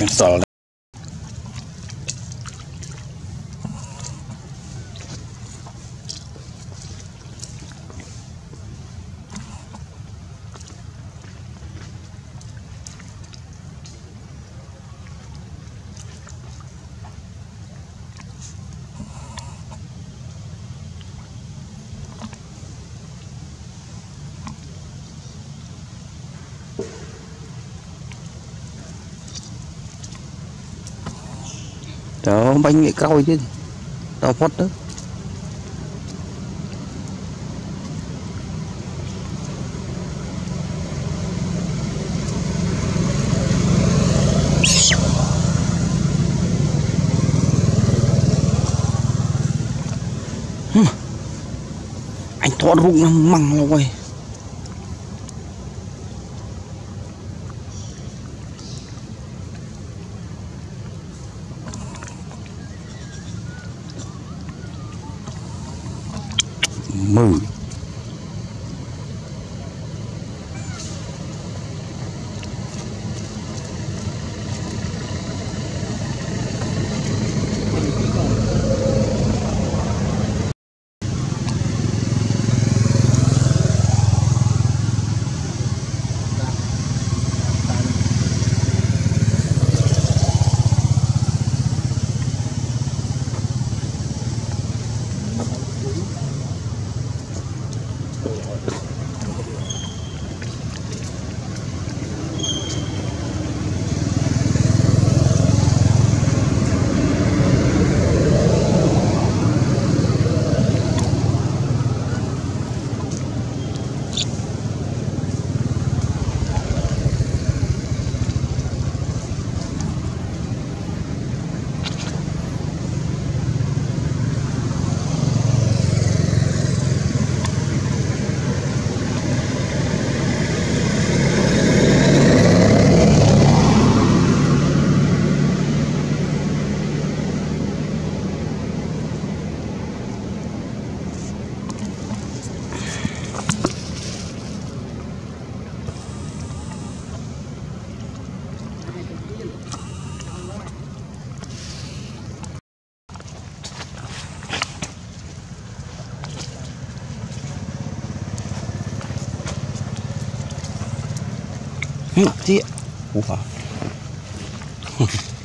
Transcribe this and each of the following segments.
install. đó bánh nghệ cao chứ. Đau phót đó. Anh thoát rụng măng rồi là 嗯，爹，无法。哼。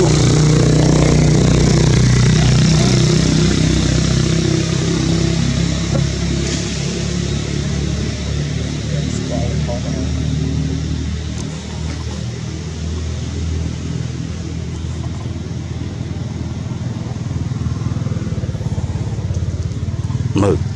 Ủa mực